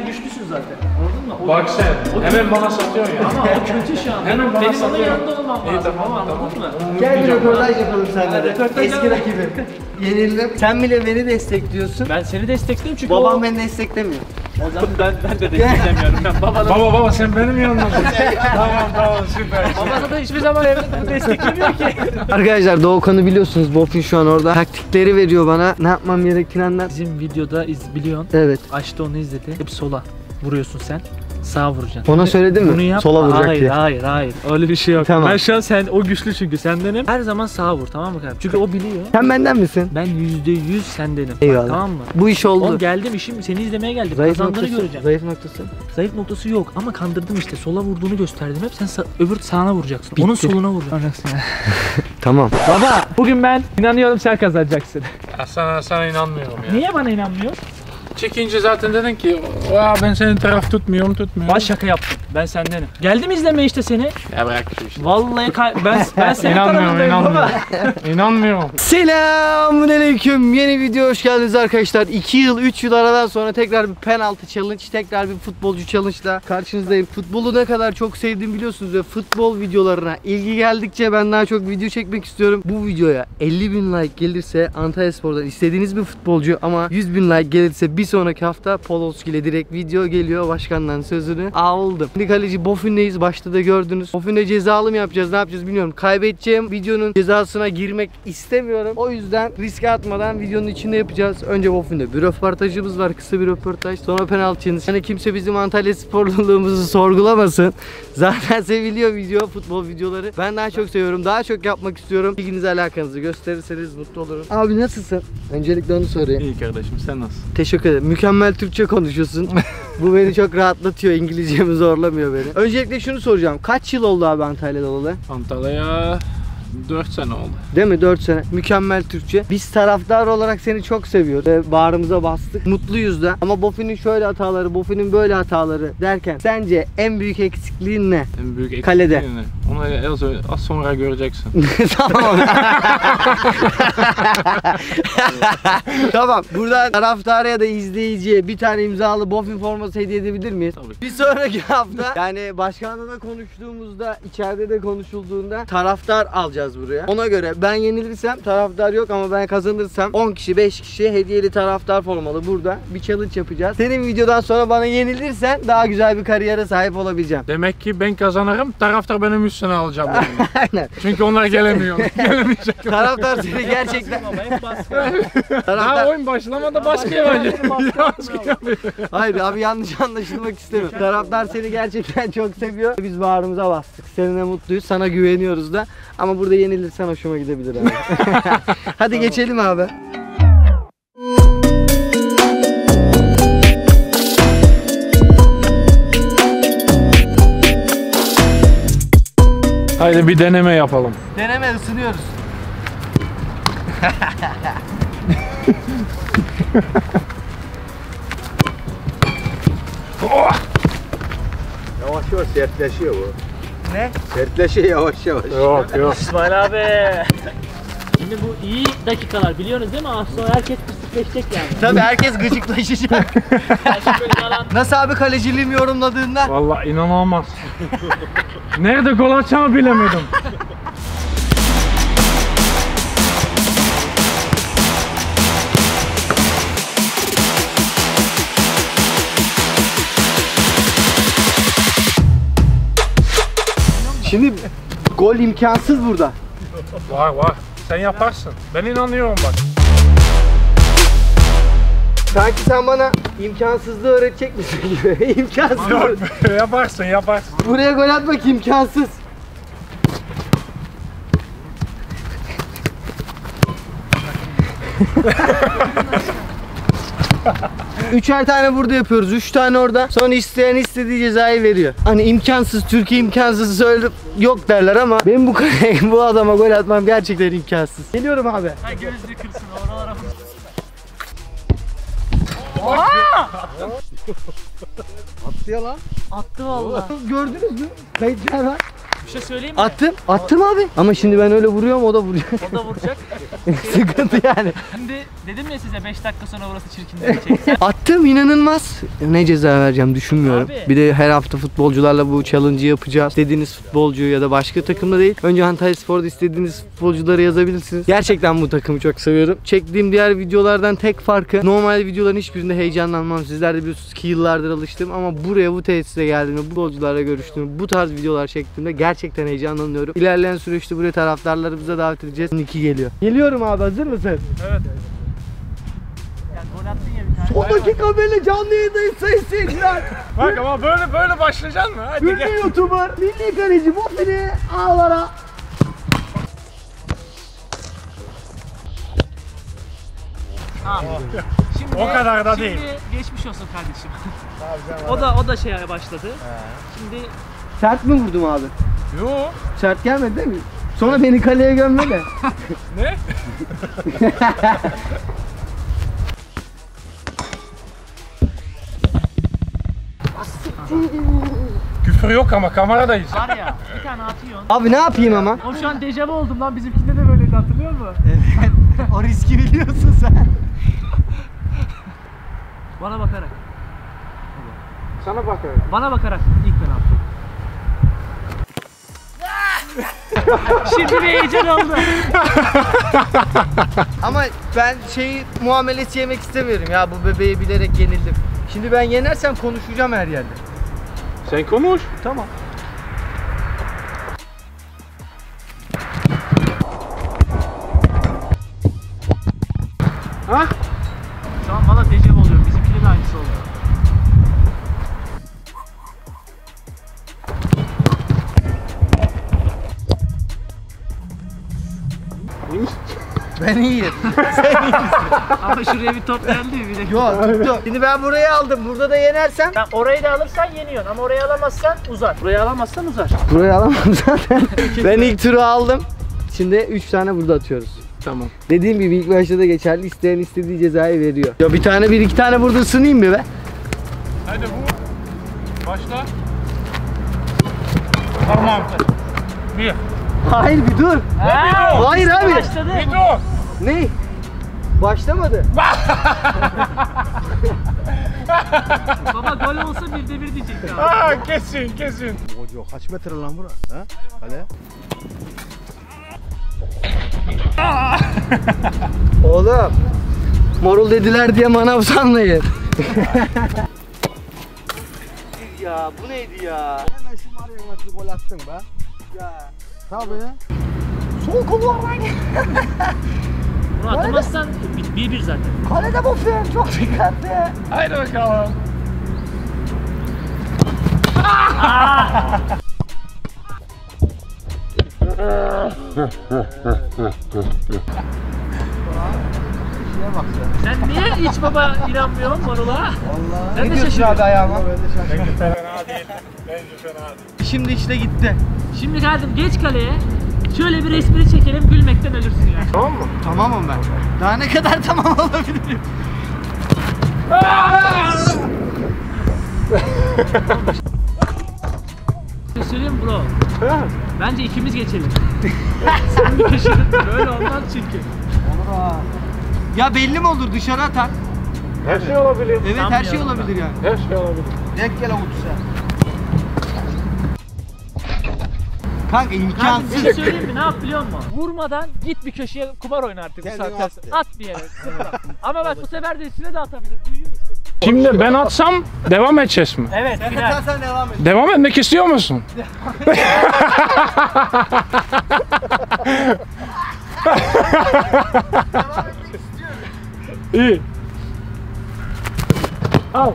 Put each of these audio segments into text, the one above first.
sen güçlüsün zaten. Anladın mı? O- Bak sen. Hemen bana satıyorsun ya. Ama o kötü şu an. Hemen bana Benim onun satıyor. yanında olmam İyi, lazım. tamam, Ama tamam. anladın mı? Gel bir röportaj yapalım seninle. de. röportaj Eski yapalım. rakibim. Yenildim. Sen bile beni destekliyorsun. Ben seni destekliyorum çünkü Babam o... beni desteklemiyor. O zaman ben, ben de desteklemiyorum. Ben babanın... Baba baba sen benim yanımdasın. tamam tamam süper. Babası da hiçbir zaman evlatını desteklemiyor ki. Arkadaşlar Doğukan'ı biliyorsunuz. Bofin şu an orada. Taktikleri veriyor bana. Ne yapmam gerektiğinden. Bizim videoda iz biliyorsun. Evet. Açtı onu izledi. Hep sola vuruyorsun sen. Sağa vuracaksın. Ona söyledin mi? Bunu yap. Sola vuracak hayır, diye. Hayır hayır Öyle bir şey yok. Tamam. Ben şu an sen o güçlü çünkü sendenim. Her zaman sağa vur tamam mı kardeşim? Çünkü o biliyor. Sen benden misin? Ben yüzde yüz sendenim. Bak, Eyvallah. tamam mı? Bu iş oldu. Oğlum geldim işim seni izlemeye geldim. Zayıf Kazandığını noktası. göreceğim. Zayıf noktası. Zayıf noktası yok ama kandırdım işte. Sola vurduğunu gösterdim hep. Sen sa- öbür sağına vuracaksın. Onun soluna vuracaksın. Tamam. Baba bugün ben inanıyorum sen kazanacaksın. Ya sana, sana inanmıyorum ya. Niye bana inanmıyorsun? Çekince zaten dedin ki "Aa, ben senin taraf tutmuyorum tutmuyorum. Baş şaka yaptım. Ben sendenim. Geldim izlemeye işte seni. Ya bırak şu işi. Vallahi kay- ben ben senin İnanmıyorum tarafındayım baba. inanmıyorum. inanmıyorum. Selamünaleyküm. Yeni video hoş geldiniz arkadaşlar. 2 yıl 3 yıl aradan sonra tekrar bir penaltı challenge, tekrar bir futbolcu challenge'la karşınızdayım. Futbolu ne kadar çok sevdiğimi biliyorsunuz ve futbol videolarına ilgi geldikçe ben daha çok video çekmek istiyorum. Bu videoya 50 bin like gelirse Antalya Spor'dan istediğiniz bir futbolcu ama 100 bin like gelirse bir sonraki hafta Podolski ile direkt video geliyor. Başkandan sözünü aldım. Şimdi kaleci Bofin'deyiz. Başta da gördünüz. Bofin'de cezalı mı yapacağız ne yapacağız bilmiyorum. Kaybedeceğim videonun cezasına girmek istemiyorum. O yüzden riske atmadan videonun içinde yapacağız. Önce Bofin'de bir röportajımız var. Kısa bir röportaj. Sonra penaltı challenge. Yani kimse bizim Antalya sporluluğumuzu sorgulamasın. Zaten seviliyor video, futbol videoları. Ben daha çok seviyorum. Daha çok yapmak istiyorum. İlginizi alakanızı gösterirseniz mutlu olurum. Abi nasılsın? Öncelikle onu sorayım. İyi kardeşim sen nasılsın? Teşekkür ederim. Mükemmel Türkçe konuşuyorsun. Bu beni çok rahatlatıyor. İngilizcemi zorlamıyor beni. Öncelikle şunu soracağım. Kaç yıl oldu abi Antalya'da olalı? Antalya'ya 4 sene oldu. Değil mi? 4 sene. Mükemmel Türkçe. Biz taraftar olarak seni çok seviyoruz. Ve bağrımıza bastık. Mutluyuz da. Ama Bofi'nin şöyle hataları, Bofi'nin böyle hataları derken sence en büyük eksikliğin ne? En büyük eksikliği Kalede. ne? Onu az, az sonra göreceksin. tamam. tamam. Buradan taraftara ya da izleyiciye bir tane imzalı Bofin forması hediye edebilir miyiz? Tabii. Bir sonraki hafta yani başkanla da konuştuğumuzda içeride de konuşulduğunda taraftar alacağız buraya. Ona göre ben yenilirsem taraftar yok ama ben kazanırsam 10 kişi 5 kişi hediyeli taraftar formalı burada bir challenge yapacağız. Senin videodan sonra bana yenilirsen daha güzel bir kariyere sahip olabileceğim. Demek ki ben kazanırım, taraftar benim üstüne alacağım. Aynen. Çünkü onlar gelemiyor. Gelemeyecek. Taraftar seni gerçekten baskı. Daha taraftar oyun başlamadı. Başka yapacak. Hayır abi yanlış anlaşılmak istemiyorum. Taraftar seni gerçekten çok seviyor. Biz bağrımıza bastık. Seninle mutluyuz. Sana güveniyoruz da. Ama burada yenilirsen hoşuma gidebilir abi. Hadi geçelim abi. Haydi bir deneme yapalım. Deneme ısınıyoruz. Yavaş yavaş sertleşiyor bu. Ne? Sertleşiyor yavaş yavaş. Yok yok. İsmail abi. Şimdi bu iyi dakikalar biliyorsunuz değil mi? Az sonra herkes pislikleşecek yani. Tabii herkes gıcıklaşacak. Herkes böyle yalan. Nasıl abi kaleciliğimi yorumladığında? Vallahi inanılmaz. Nerede gol atacağımı bilemedim. Şimdi gol imkansız burada. Var var. Sen yaparsın. Ben inanıyorum bak. Sanki sen bana imkansızlığı öğretecek misin gibi. imkansız. Yok yaparsın yaparsın. Buraya gol atmak imkansız. Üçer tane burada yapıyoruz. Üç tane orada. Sonra isteyen istediği cezayı veriyor. Hani imkansız, Türkiye imkansız söyleyip yok derler ama benim bu bu adama gol atmam gerçekten imkansız. Geliyorum abi. Ha gözlüğü kırsın oralara. Attı ya lan. Attı valla. Gördünüz mü? Var. Bir şey söyleyeyim mi? Attım. Attım abi. Ama şimdi ben öyle vuruyorum o da vuruyor. O da vuracak. Sıkıntı yani. Şimdi dedim ya size 5 dakika sonra burası çirkin diyecek. Attım inanılmaz. Ne ceza vereceğim düşünmüyorum. Abi. Bir de her hafta futbolcularla bu challenge'ı yapacağız. İstediğiniz futbolcu ya da başka takımda değil. Önce Antalya Spor'da istediğiniz futbolcuları yazabilirsiniz. Gerçekten bu takımı çok seviyorum. Çektiğim diğer videolardan tek farkı normal videoların hiçbirinde heyecanlanmam. Sizler de biliyorsunuz ki yıllardır alıştım ama buraya bu tesise geldiğimde, bu futbolcularla görüştüğümde, bu tarz videolar çektiğimde gerçekten heyecanlanıyorum. İlerleyen süreçte buraya taraftarlarımıza davet edeceğiz. Niki geliyor. Geliyorum abi hazır mısın? tane. O dakika böyle canlı yayındayız sayın seyirciler. Bak ama böyle böyle başlayacaksın mı? Hadi Ünlü YouTuber, milli kaleci Muffin'i ağlara. Tamam. Şimdi, O kadar da şimdi değil. geçmiş olsun kardeşim. o da o da şeye başladı. Şimdi Sert mi vurdum abi? Yo. Sert gelmedi değil mi? Sonra beni kaleye gömme de. Ne? Küfür yok ama kameradayız. var ya bir tane atıyorsun. Abi ne yapayım ama? O şu an dejavu oldum lan bizimkinde de böyleydi hatırlıyor musun? Evet. o riski biliyorsun sen. Bana bakarak. Sana bakıyorum. Bana bakarak ilk ben attım. Şimdi bir heyecan oldu. Ama ben şeyi muamelesi yemek istemiyorum ya bu bebeği bilerek yenildim. Şimdi ben yenersem konuşacağım her yerde. Sen konuş. Tamam. Ha? Ben iyiyim. Ama şuraya bir top geldi bir de. Yok tuttu. Şimdi ben burayı aldım. Burada da yenersem. Sen orayı da alırsan yeniyorsun ama orayı alamazsan uzar. Burayı alamazsan uzar. Burayı alamam zaten. ben ilk turu aldım. Şimdi 3 tane burada atıyoruz. Tamam. Dediğim gibi ilk başta da geçerli. İsteyen istediği cezayı veriyor. Ya bir tane bir iki tane burada ısınayım mı be? Hadi vur. Başla. Tamam. Bir. Hayır bir dur. Ha, Hayır abi. Başladı. Bir dur. Ne? Başlamadı. Baba gol olsa bir de bir diyecek ya. Aa kesin kesin. Hoca kaç metre lan bura? Ha? Hadi. Oğlum. Morul dediler diye manav sanmayın. ya bu neydi ya? Hemen şu Mario maçı gol attın be. Ya. Tabii. Sol kullanma. Bunu atamazsan 1-1 zaten. Kalede bu film çok dikkatli. Haydi bakalım. Sen niye hiç baba inanmıyorsun Marul'a? Vallahi. Sen de abi ayağıma? Bence fena değil. Bence fena değil. Şimdi işte gitti. Şimdi kardeşim geç kaleye. Şöyle bir resmini çekelim gülmekten ölürsün ya. Tamam mı? Tamamım ben. Daha ne kadar tamam olabilirim? Şey söyleyeyim bro? Bence ikimiz geçelim. Sen bir köşede böyle olmaz çünkü. Ya belli mi olur dışarı atar? Her şey olabilir. Evet her şey olabilir yani. Her şey olabilir. Denk gel avuç Kanka Kanka imkansız. bir şey söyleyeyim mi? Ne yap biliyor musun? Vurmadan git bir köşeye kumar oyna artık bu Kendini saatten at sonra. At bir yere. Ama bak bu sefer de üstüne de atabilir. Duyuyor. Şimdi ben atsam devam edeceğiz mi? Evet sen devam et. Devam etmek istiyor musun? İyi. Al.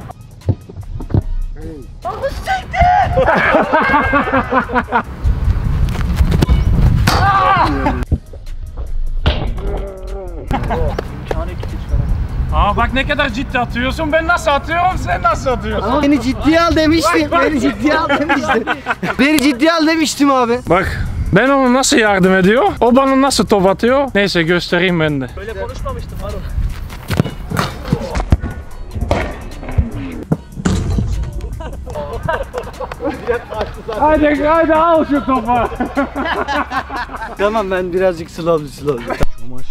İmkanı gitti çıkaran. Aa bak ne kadar ciddi atıyorsun. Ben nasıl atıyorum, sen nasıl atıyorsun? Ama beni ciddiye al demiştim. Bak, bak. Beni ciddiye al demiştim. beni ciddiye al demiştim abi. Bak ben ona nasıl yardım ediyor, o bana nasıl top atıyor. Neyse göstereyim ben de. Böyle konuşmamıştım Hadi hadi al şu topu. Tamam ben birazcık slow slow. Çomaş.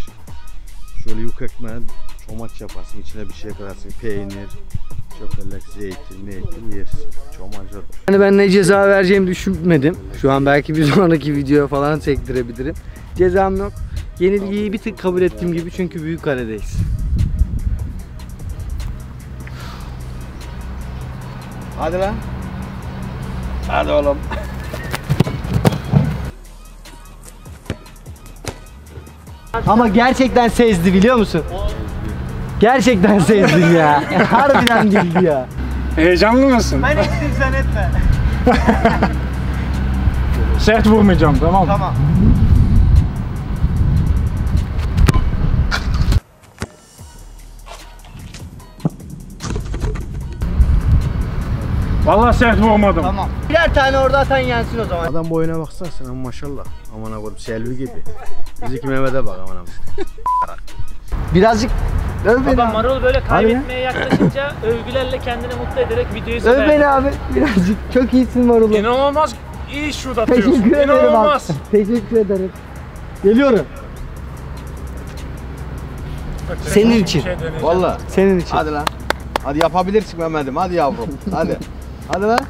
Şöyle ekmeğin çomaç yaparsın. içine bir şey koyarsın. Peynir, çökelek, zeytin, meytin yersin. Çomaç odur. Yani ben ne ceza vereceğimi düşünmedim. Şu an belki bir sonraki videoya falan sektirebilirim. Cezam yok. Yenilgiyi bir tık kabul ettiğim gibi çünkü büyük karedeyiz. Hadi lan. Hadi oğlum. Ama gerçekten sezdi biliyor musun? Gerçekten sezdim ya. Harbiden bildi ya. Heyecanlı mısın? Ben ettim sen etme. Sert vurmayacağım tamam mı? Tamam. Vallahi sert vurmadım. Tamam. Birer tane orada atan yensin o zaman. Adam boyuna baksana sen ama maşallah. Aman koyayım Selvi gibi. Bizdeki Mehmet'e bak aman aman. Birazcık öv beni Baba abi. Marul böyle kaybetmeye yaklaşınca övgülerle kendini mutlu ederek videoyu Öv sever. beni abi. Birazcık. Çok iyisin Marul'um. İnanılmaz iyi şut atıyorsun. Teşekkür ederim abi. İnanılmaz. Teşekkür ederim. Geliyorum. Senin için. şey. Valla. Senin için. Hadi lan. Hadi yapabilirsin Mehmet'im. Hadi yavrum. Hadi. Hadi lan.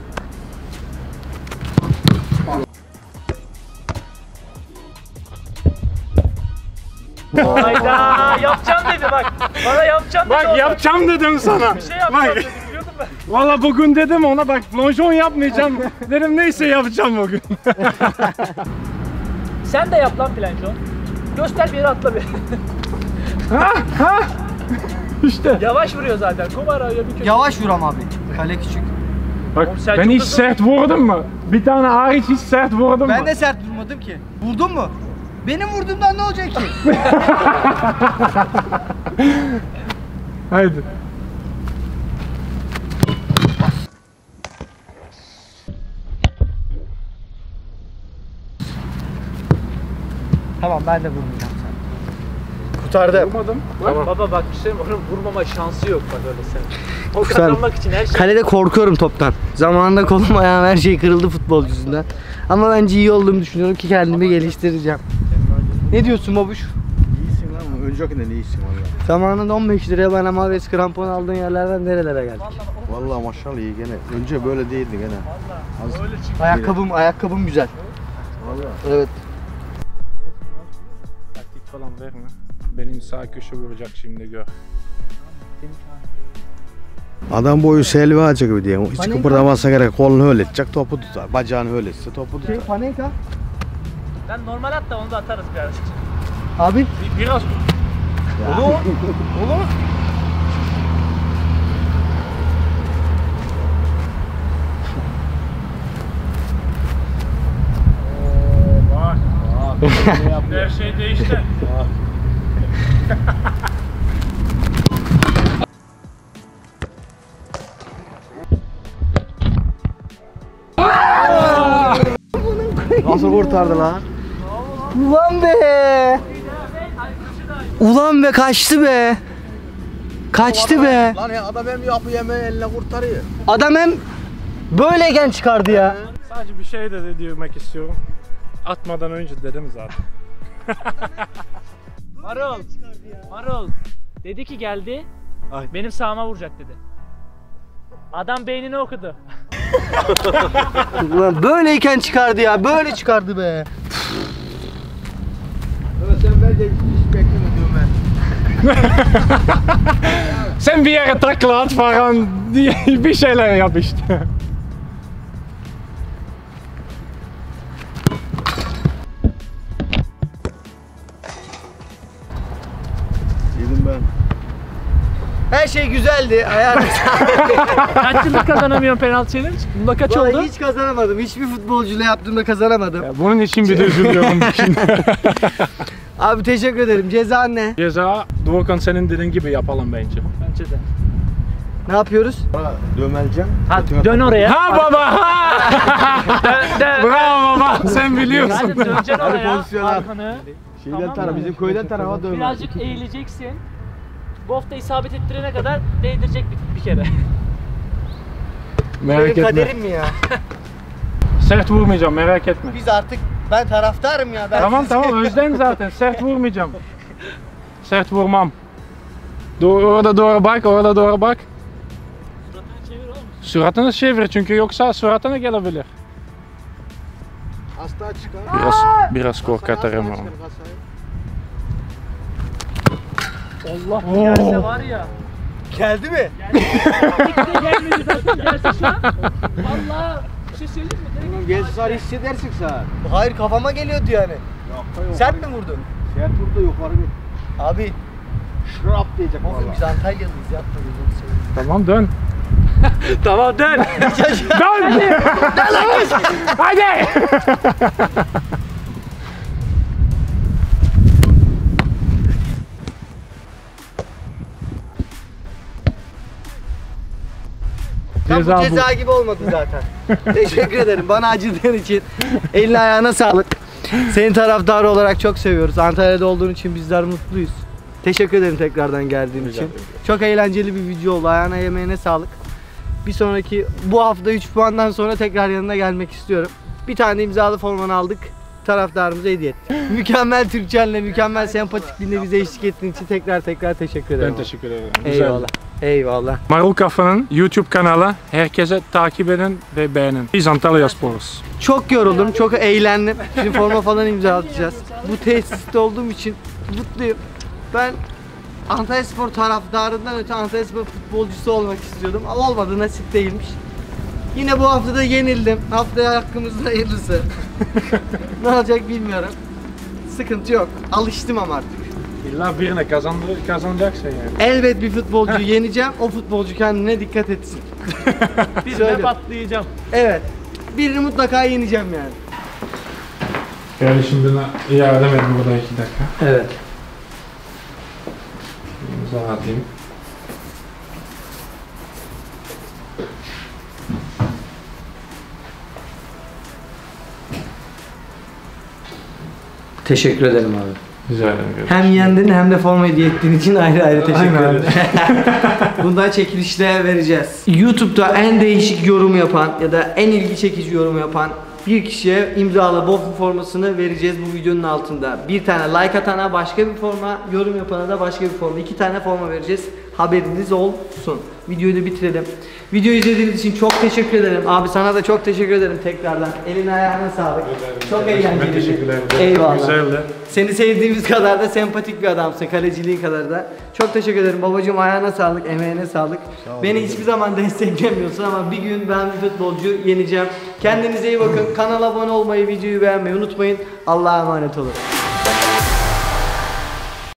Hayda yapacağım dedi bak. Bana yapacağım dedi. Bak orada. yapacağım dedim sana. Bir şey yapacağım Bak dedi biliyordum ben. valla bugün dedim ona bak plonjon yapmayacağım. dedim neyse yapacağım bugün. Sen de yap lan planço. Göster bir yere atla bir. ha ha. İşte. Yavaş vuruyor zaten. Kum araya bir köşe. Yavaş vur ama abi. Kale küçük. Bak Oğlum sen ben çok hiç sert vurdum mu? Bir tane hariç hiç sert vurdum Ben mu? de sert vurmadım ki. Vurdun mu? Benim vurduğumdan ne olacak ki? Haydi. tamam ben de vurmayacağım sen. Kurtardım. Vurmadım. Baba bak bir şey onun vurmama şansı yok bak öyle senin. O Sen- kazanmak için her şey. Kalede korkuyorum toptan. Zamanında kolum ayağım her şey kırıldı futbol yüzünden. Ama bence iyi olduğumu düşünüyorum ki kendimi geliştireceğim. Ne diyorsun babuş? İyisin lan. Öncekinden iyisin valla. Zamanında 15 liraya bana Maves krampon aldığın yerlerden nerelere geldik? Valla maşallah iyi gene. Önce böyle değildi gene. Az. Ayakkabım, ayakkabım güzel. Valla. Evet. Taktik falan verme. Benim sağ köşe vuracak şimdi gör. Adam boyu Selvi Ağacı gibi diye. Hiç Panenka. kıpırdamazsa gerek. Kolunu öyle edecek, topu tutar. Bacağını öyle etse topu tutar. Şey Panenka. Ben normal at da onu da atarız biraz. Abi Bir- Biraz Olur. Olur. bak. Her şey değişti. Nasıl kurtardı lan? Ulan be. Ulan be kaçtı be. Kaçtı be. Lan ya adam hem yapıyor hem eline kurtarıyor. Adam hem böyleyken çıkardı ya. Sadece bir şey de demek istiyorum. Atmadan önce dedim zaten. Marul. Marul. Dedi ki geldi. Ay. Benim sağıma vuracak dedi. Adam beynini okudu. Ulan böyleyken çıkardı ya. Böyle çıkardı be. Evet sen bence hiç beklemiyordum ben. Sen bir yere takla at falan diye bir şeyler yap işte. Şey güzeldi. Ayar. Kaç yıldır kazanamıyorum penaltı challenge? Bunda kaç Vallahi oldu? hiç kazanamadım. Hiçbir futbolcuyla yaptığımda kazanamadım. Ya bunun için bir de üzülüyorum. Abi teşekkür ederim. Ceza ne? Ceza Doğukan senin dediğin gibi yapalım bence. Bence de. Ne yapıyoruz? Bana dömeleceğim. Ha, dön oraya. Ha baba ha! Dön, dön. Bravo baba sen biliyorsun. Hadi döneceksin Hadi oraya. pozisyon al. Arkanı. Şeyden Tamam tara, mı? bizim köyden tarafa dömel. Birazcık eğileceksin. Bu hafta isabet ettirene kadar değdirecek bir, bir kere. Merak Benim etme. kaderim mi ya? Sert vurmayacağım merak etme. Biz artık ben taraftarım ya. Ben Tamam tamam Özden zaten sert vurmayacağım. Sert vurmam. Doğru, orada doğru bak, orada doğru bak. Suratını çevir oğlum. Suratını çevir çünkü yoksa suratına gelebilir. Hasta çıkar. Biraz biraz korkatırım onu. Allah Oo. gelse var ya. Geldi mi? De gelmedi zaten gelse şu an. Valla bir şey söyleyeyim mi? Direkt Gezsar hissedersin sen. Hayır kafama geliyordu yani. Sen mi vurdun? Sert vur da yukarı bir Abi şrap diyecek oğlum biz. Antalyalıyız yapma gözünü seveyim. Tamam dön. Tamam dön. Dön! Hadi! Ceza bu bu. ceza gibi olmadı zaten. Teşekkür ederim bana acıdığın için. Eline ayağına sağlık. Senin taraftarı olarak çok seviyoruz. Antalya'da olduğun için bizler mutluyuz. Teşekkür ederim tekrardan geldiğin için. Çok eğlenceli bir video oldu. Ayağına yemeğine sağlık. Bir sonraki bu hafta 3 puandan sonra tekrar yanına gelmek istiyorum. Bir tane imzalı formanı aldık. Taraftarımıza hediye ettik. mükemmel Türkçenle, mükemmel sempatikliğinde bize eşlik ettiğin için tekrar tekrar teşekkür ederim. Ben teşekkür ederim. Eyvallah. Eyvallah. Marul Kafa'nın YouTube kanalı. Herkese takip edin ve beğenin. Biz Antalya Spor'uz. Çok yoruldum, çok eğlendim. Şimdi forma falan imzalatacağız. Bu tesiste olduğum için mutluyum. Ben Antalya Spor taraftarından öte Antalya Spor futbolcusu olmak istiyordum ama olmadı nasip değilmiş. Yine bu hafta da yenildim. Haftaya hakkımızda hayırlısı. ne olacak bilmiyorum. Sıkıntı yok. Alıştım ama artık. İlla birine kazandı, kazanacaksın yani. Elbet bir futbolcuyu yeneceğim. O futbolcu kendine dikkat etsin. Bir Söyle. de patlayacağım. Evet. Birini mutlaka yeneceğim yani. Kardeşim bana yardım et burada iki dakika. Evet. İmza atayım. Teşekkür ederim abi. Rica ederim. Hem yendin hem de forma hediye ettiğin için ayrı ayrı teşekkür ederim. Bundan çekilişte vereceğiz. YouTube'da en değişik yorum yapan ya da en ilgi çekici yorum yapan bir kişiye imzalı Bofun formasını vereceğiz bu videonun altında. Bir tane like atana başka bir forma, yorum yapana da başka bir forma. İki tane forma vereceğiz. Haberiniz olsun. Videoyu da bitirelim. Videoyu izlediğiniz için çok teşekkür ederim. Abi sana da çok teşekkür ederim tekrardan. Eline ayağına sağlık. Çok Ben eğlenceliydi. teşekkür ederim. Eyvallah. Güzeldi. Seni sevdiğimiz kadar da sempatik bir adamsın. Kaleciliğin kadar da. Çok teşekkür ederim babacığım. Ayağına sağlık, emeğine sağlık. Beni hiçbir zaman desteklemiyorsun ama bir gün ben bir futbolcu yeneceğim. Kendinize iyi bakın. Kanala abone olmayı, videoyu beğenmeyi unutmayın. Allah'a emanet olun.